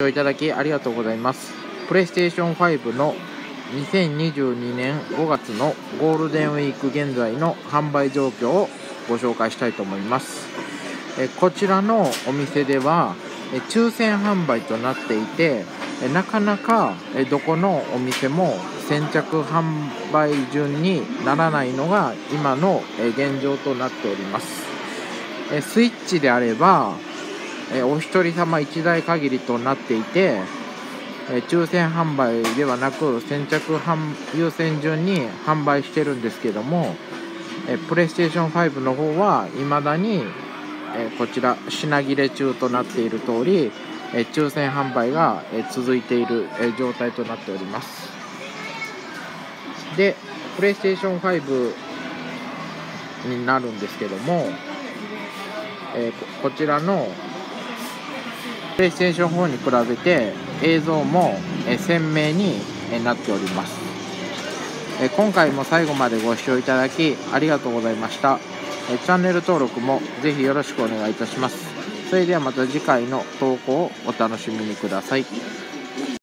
聴いただきありがとうございます。プレイステーション5の2022年5月のゴールデンウィーク現在の販売状況をご紹介したいと思います。えこちらのお店ではえ抽選販売となっていてなかなかどこのお店も先着販売順にならないのが今の現状となっております。スイッチであればえお一人様1台限りとなっていてえ抽選販売ではなく先着販優先順に販売してるんですけどもえプレイステーション5の方は未だにえこちら品切れ中となっている通りえ抽選販売がえ続いているえ状態となっております。でプレイステーション5になるんですけどもえここちらのプレイステーション4に比べて映像も鮮明になっております。今回も最後までご視聴いただきありがとうございました。チャンネル登録もぜひよろしくお願いいたします。それではまた次回の投稿をお楽しみにください。